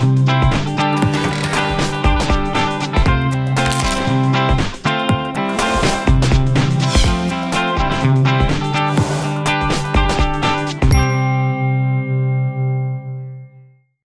Música